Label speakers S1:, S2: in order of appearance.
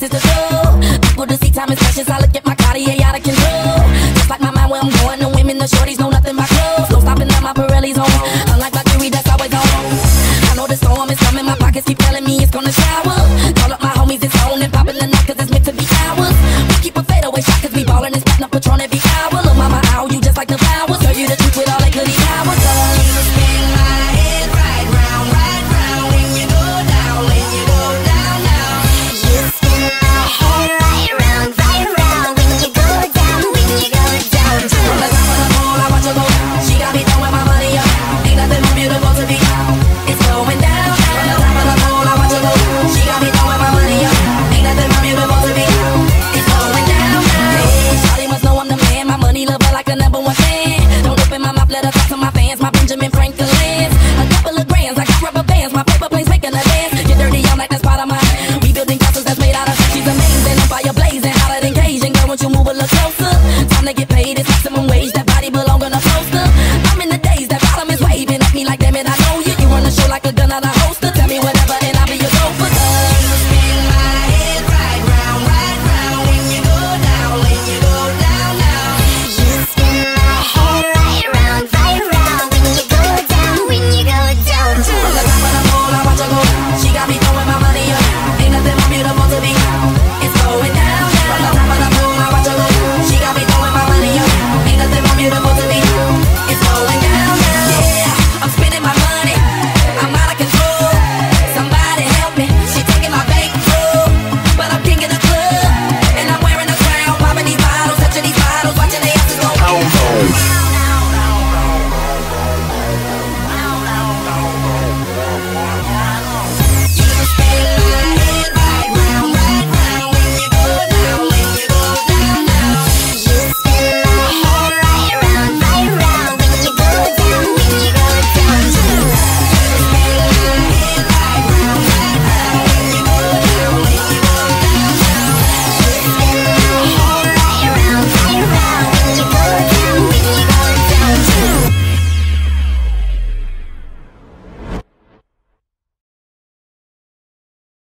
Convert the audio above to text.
S1: places to go. People to see time is precious. I look at my Cartier out of control. Just like my mind where I'm going. The women, the shorties know nothing but clothes. No stopping at my Pirelli's on. Unlike my theory that's always on. I know the storm is coming. My pockets keep telling me.